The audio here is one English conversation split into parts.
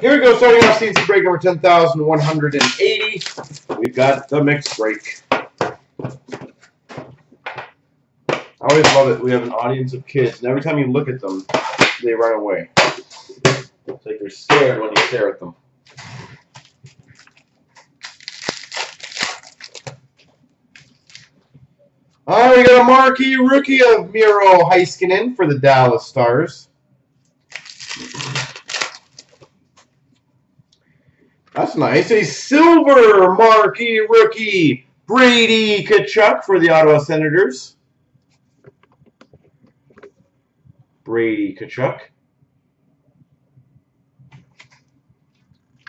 Here we go, starting off CNC break number 10,180. We've got the mixed break. I always love it. We have an audience of kids, and every time you look at them, they run away. It's like they're scared when you stare at them. All right, we got a marquee rookie of Miro Heiskanen for the Dallas Stars. That's nice. A silver marquee rookie, Brady Tkachuk for the Ottawa Senators. Brady Tkachuk.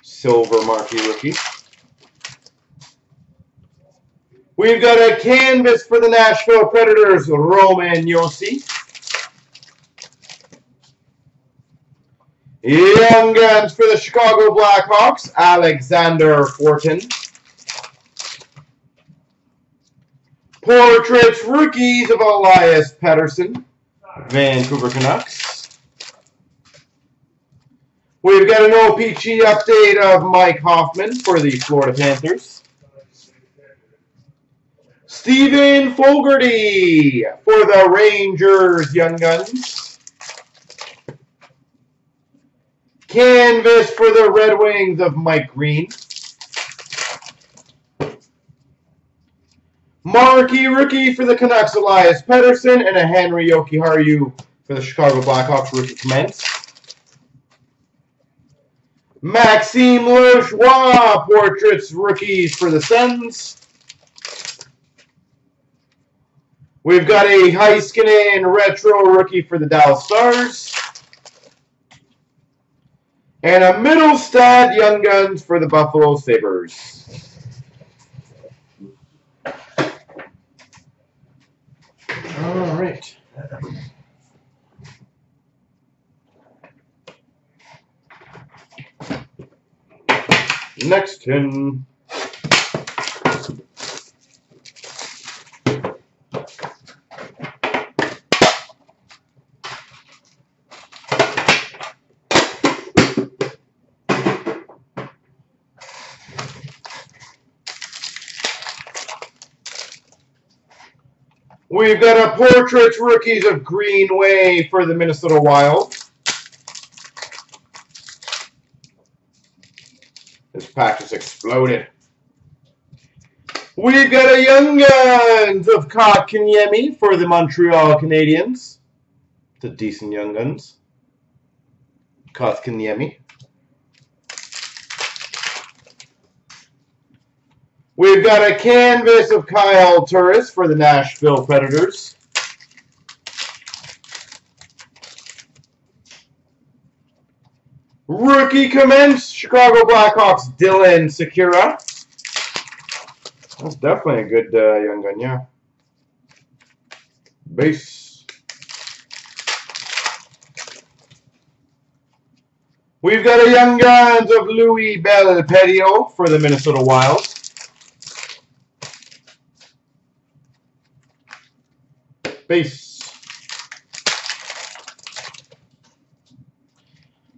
Silver marquee rookie. We've got a canvas for the Nashville Predators, Roman Josi. Young Guns for the Chicago Blackhawks, Alexander Fortin. Portraits Rookies of Elias Pettersson, Vancouver Canucks. We've got an OPG update of Mike Hoffman for the Florida Panthers. Steven Fogarty for the Rangers Young Guns. Canvas for the Red Wings of Mike Green. Marquee rookie for the Canucks, Elias Pettersson, and a Henry Jokiharju for the Chicago Blackhawks rookie commence. Maxime Lajoie, portraits rookies for the Sens. We've got a Heiskanen retro rookie for the Dallas Stars. And a Mittelstadt Young Guns for the Buffalo Sabres. All right. Next tin. We've got a Portraits Rookies of Greenway for the Minnesota Wild. This pack just exploded. We've got a Young Guns of Kotkaniemi for the Montreal Canadiens. The decent Young Guns. Kotkaniemi. We've got a canvas of Kyle Turris for the Nashville Predators. Rookie commence, Chicago Blackhawks, Dylan Sikura. That's definitely a good uh, young gun, yeah. Base. We've got a Young Guns of Louis Belpedio for the Minnesota Wild. Base.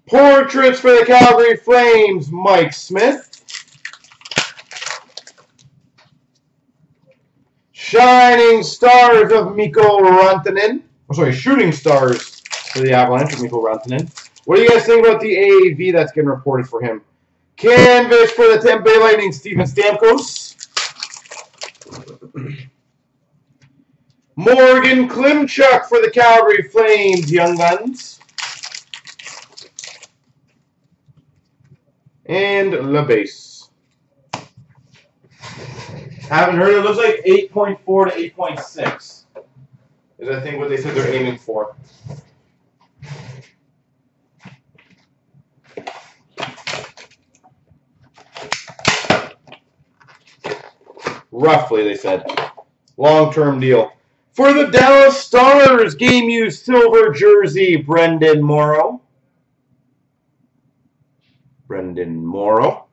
Portraits for the Calgary Flames, Mike Smith. Shining Stars of Mikko Rantanen. I'm sorry, Shooting Stars for the Avalanche of Mikko Rantanen. What do you guys think about the AAV that's getting reported for him? Canvas for the Tampa Bay Lightning, Steven Stamkos. Morgan Klimchuk for the Calgary Flames, Young Guns. And LeBase. Haven't heard it. Looks like 8.4 to 8.6 is I think what they said they're aiming for. Roughly, they said. Long-term deal. For the Dallas Stars, game used silver jersey, Brenden Morrow. Brenden Morrow.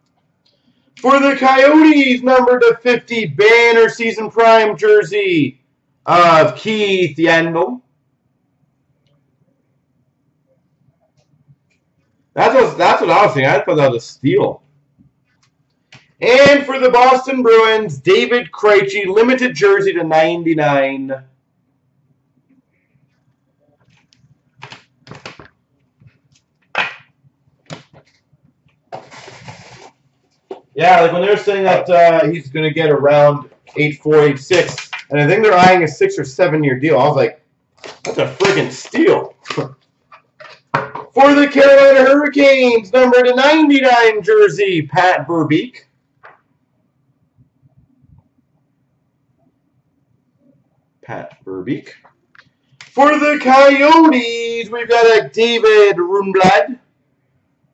For the Coyotes, number to 50, banner season prime jersey of Keith Yandle. That's what, that's what I was thinking. I thought that was a steal. And for the Boston Bruins, David Krejci, limited jersey to 99. Yeah, like when they were saying that uh, he's going to get around 8'4", 8'6", and I think they're eyeing a six or seven year deal. I was like, that's a friggin' steal. For the Carolina Hurricanes, number to 99 jersey, Pat Verbeek. Pat Verbeek. For the Coyotes, we've got a David Rundblad.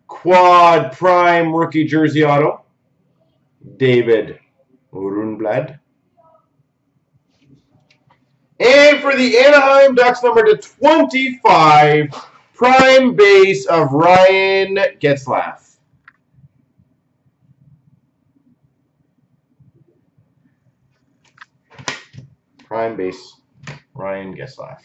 Quad Prime rookie jersey auto. David Rundblad. And for the Anaheim Ducks, number to 25, prime base of Ryan Getzlaf. Prime base, Ryan Getzlaf.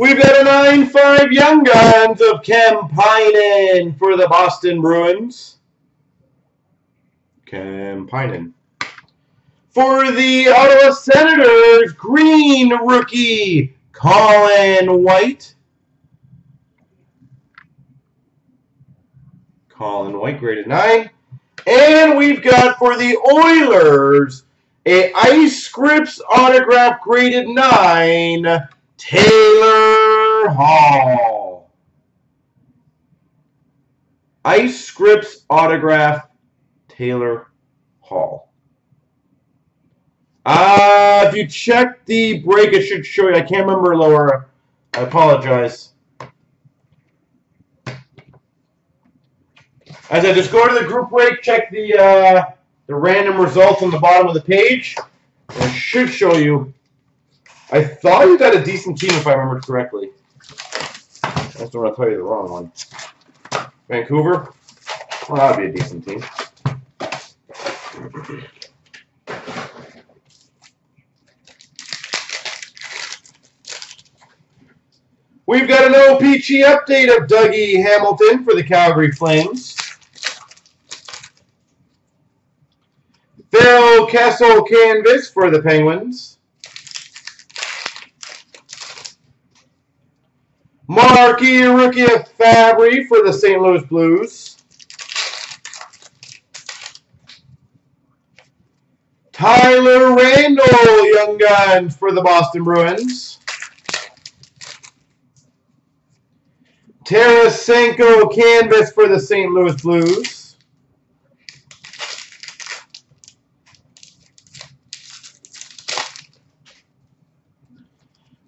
We've got a 9-5 Young Guns of Kemppainen for the Boston Bruins. Kemppainen. For the Ottawa Senators, green rookie, Colin White. Colin White, graded 9. And we've got for the Oilers, a Ice Scripts autograph graded 9, Taylor Hall. Ice Scripts autograph, Taylor Hall. Uh, if you check the break, it should show you. I can't remember lower. I apologize. As I just go to the group break, check the uh, the random results on the bottom of the page. And it should show you I thought you got a decent team if I remember correctly. I just don't want to tell you the wrong one. Vancouver? Well, that would be a decent team. We've got an OPG update of Dougie Hamilton for the Calgary Flames. Phil Kessel canvas for the Penguins. Marquee rookie of Fabbri for the St. Louis Blues. Tyler Randell, Young Guns for the Boston Bruins. Tarasenko canvas for the St. Louis Blues.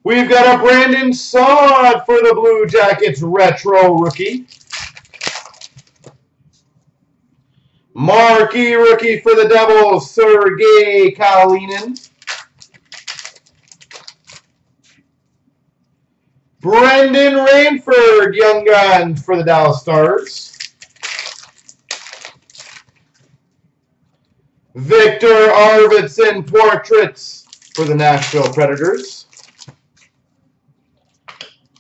We've got a Brandon Saad for the Blue Jackets retro rookie. Marquee rookie for the Devils, Sergei Kalinin. Brendan Ranford, Young Guns for the Dallas Stars. Viktor Arvidsson Portraits for the Nashville Predators.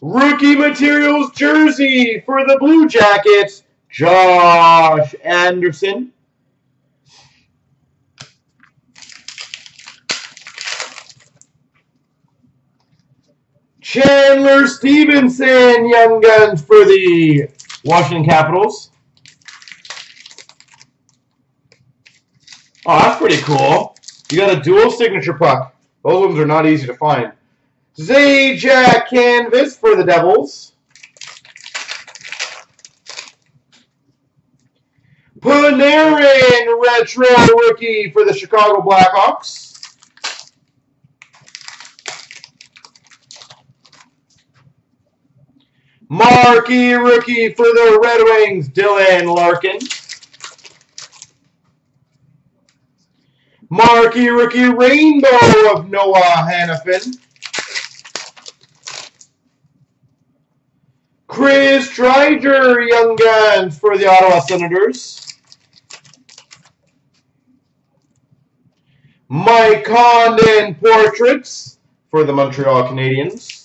Rookie materials jersey for the Blue Jackets, Josh Anderson. Chandler Stephenson, Young Guns for the Washington Capitals. Oh, that's pretty cool. You got a dual signature puck. Those ones are not easy to find. Zajac Canvas for the Devils. Panarin Retro Rookie for the Chicago Blackhawks. Marquee Rookie for the Red Wings, Dylan Larkin. Marquee Rookie Rainbow of Noah Hanifin. Chris Driedger, Young Guns for the Ottawa Senators. Mike Condon portraits for the Montreal Canadiens.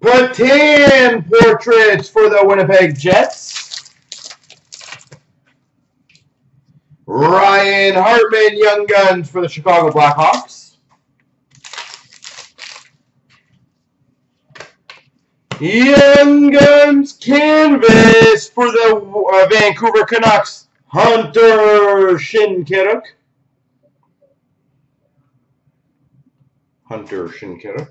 Petan portraits for the Winnipeg Jets. Ryan Hartman Young Guns for the Chicago Blackhawks. Young Guns canvas for the uh, Vancouver Canucks. Hunter Shinkaruk. Hunter Shinkaruk.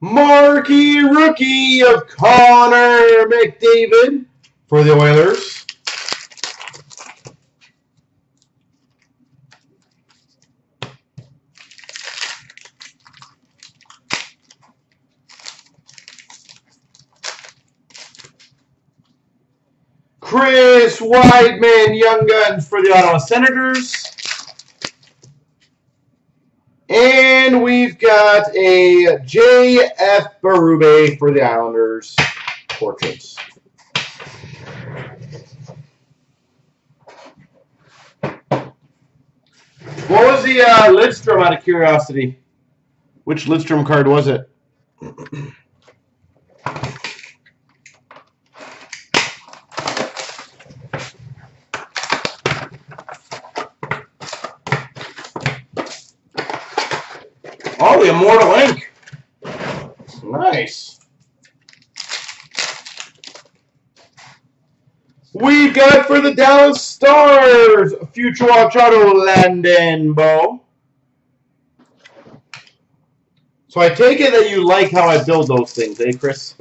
Marquee rookie of Connor McDavid for the Oilers. Chris Wideman, Young Guns for the Ottawa Senators. And we've got a J.F. Berube for the Islanders portraits. What was the uh, Lidstrom out of curiosity? Which Lidstrom card was it? Immortal Ink. Nice. We've got for the Dallas Stars, Future Watch Auto Landon Bow. So I take it that you like how I build those things, eh, Chris?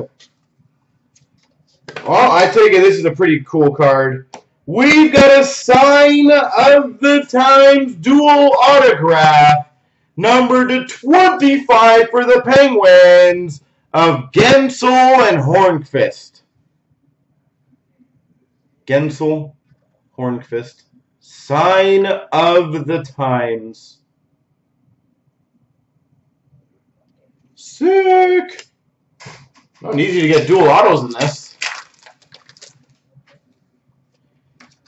Well, I take it this is a pretty cool card. We've got a sign of the times dual autograph number to 25 for the Penguins of Guentzel and Hornqvist. Guentzel, Hornqvist. Sign of the times. Sick. Not easy to get dual autos in this.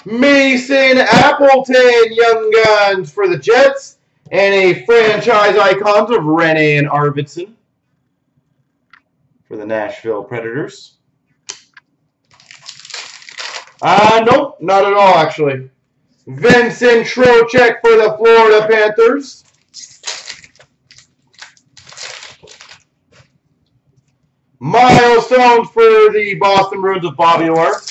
Mason Appleton, Young Guns for the Jets and a franchise icons of Rinne and Arvidsson for the Nashville Predators. Uh, nope, not at all, actually. Vincent Trocheck for the Florida Panthers. Milestones for the Boston Bruins of Bobby Orr.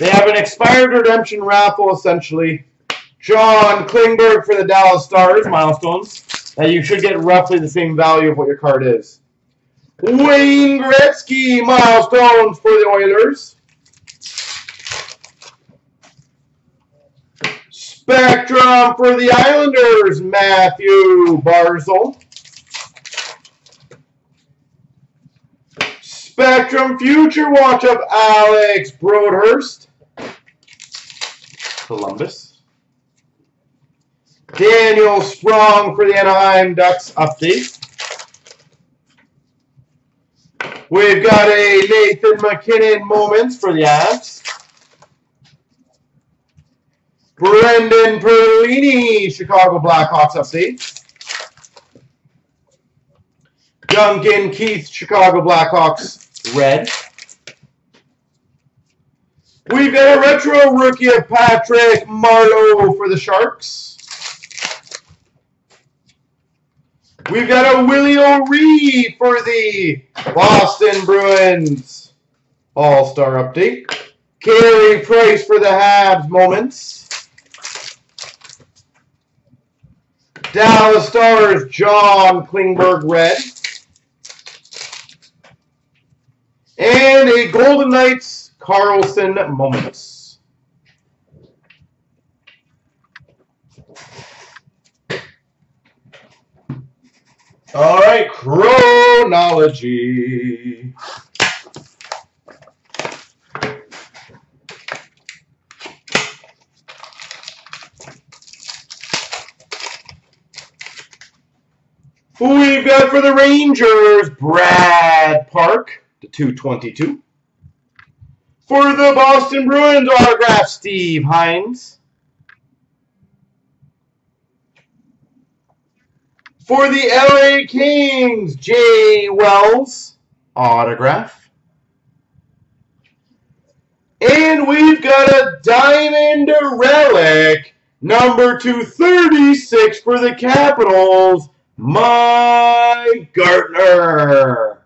They have an expired redemption raffle, essentially, John Klingberg for the Dallas Stars, milestones. That you should get roughly the same value of what your card is. Wayne Gretzky, milestones for the Oilers. Spectrum for the Islanders, Mathew Barzal. Spectrum Future Watch of Alex Broadhurst. Columbus. Daniel Sprong for the Anaheim Ducks update. We've got a Nathan MacKinnon moments for the Avs. Brendan Perlini, Chicago Blackhawks update. Duncan Keith, Chicago Blackhawks red. We've got a retro rookie of Patrick Marleau for the Sharks. We've got a Willie O'Ree for the Boston Bruins All-Star Update. Carey Price for the Habs Moments. Dallas Stars John Klingberg Red. And a Golden Knights Karlsson Moments. All right, chronology. We've got for the Rangers, Brad Park, the 222. For the Boston Bruins autograph, Steve Hines. For the LA Kings, Jay Wells autograph. And we've got a Diamond Relic, number 236 for the Capitals, Mike Gartner.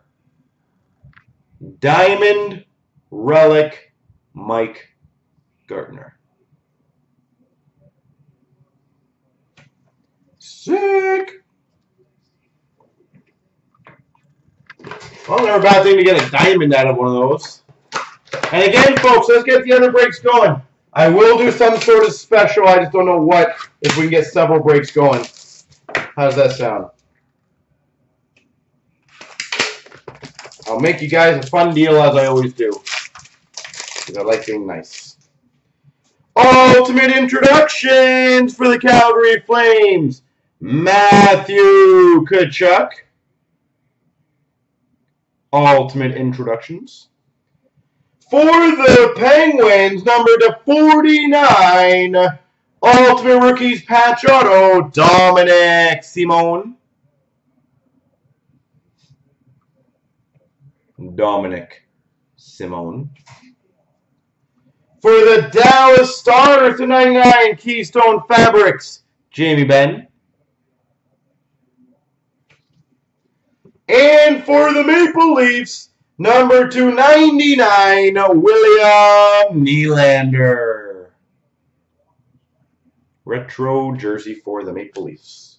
Diamond Relic, Mike Gartner. Sick. Well, never a bad thing to get a diamond out of one of those. And again, folks, let's get the other breaks going. I will do some sort of special. I just don't know what if we can get several breaks going. How does that sound? I'll make you guys a fun deal as I always do. Because I like being nice. Ultimate introductions for the Calgary Flames. Matthew Tkachuk ultimate introductions. For the Penguins, number to 49, Ultimate Rookies Patch Auto, Dominik Simon. Dominik Simon. For the Dallas Stars to 99, Keystone Fabrics, Jamie Benn. And for the Maple Leafs, number 299, William Nylander. Retro jersey for the Maple Leafs.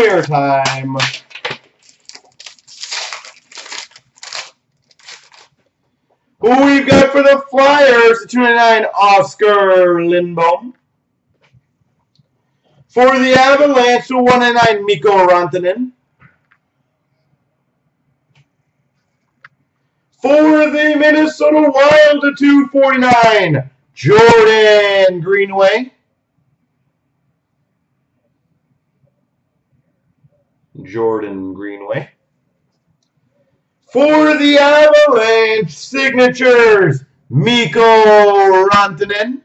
Premier time. Who we've got for the Flyers, the 299 Oskar Lindblom. For the Avalanche, the 199 Mikko Rantanen. For the Minnesota Wild, the 249 Jordan Greenway. Jordan Greenway. For the Avalanche signatures, Mikko Rantanen.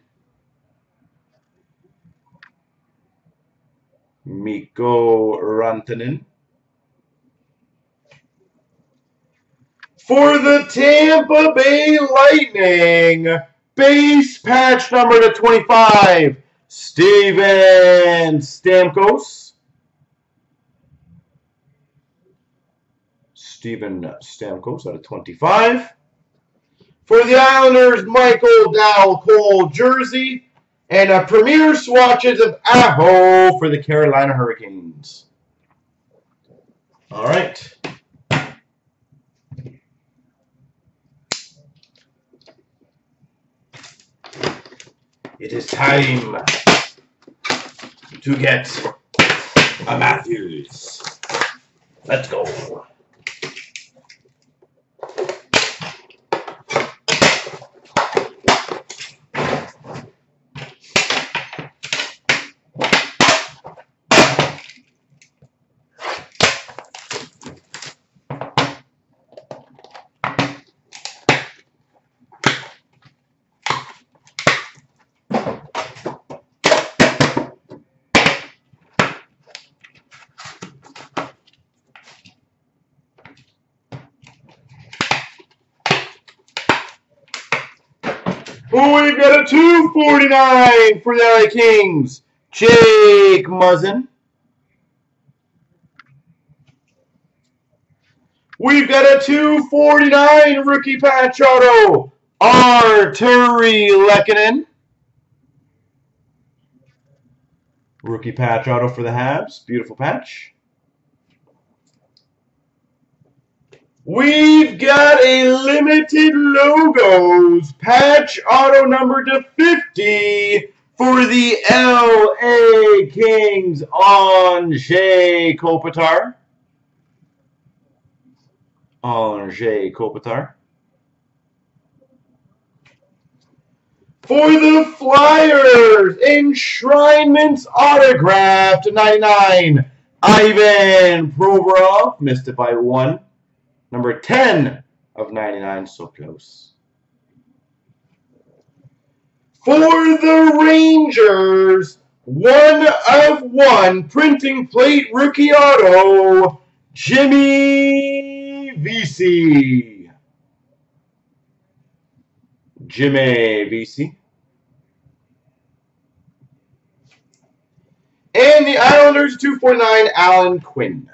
Mikko Rantanen. For the Tampa Bay Lightning, base patch number to 25, Steven Stamkos. Steven Stamkos out of 25. For the Islanders, Michael Dal Colle jersey. And a premier swatches of Aho for the Carolina Hurricanes. All right. It is time to get a Matthews. Let's go. We've got a 249 for the LA Kings. Jake Muzzin. We've got a 249 rookie patch auto. Artturi Lehkonen. Rookie patch auto for the Habs. Beautiful patch. We've got a limited logos patch auto number to 50 For the LA Kings, Anze Kopitar. Anze Kopitar. For the Flyers, enshrinements autograph to 99. Ivan Provorov, missed it by one. Number 10 of 99, so close. For the Rangers, one of one, printing plate rookie auto, Jimmy Vesey. Jimmy Vesey. And the Islanders, 249, Alan Quine.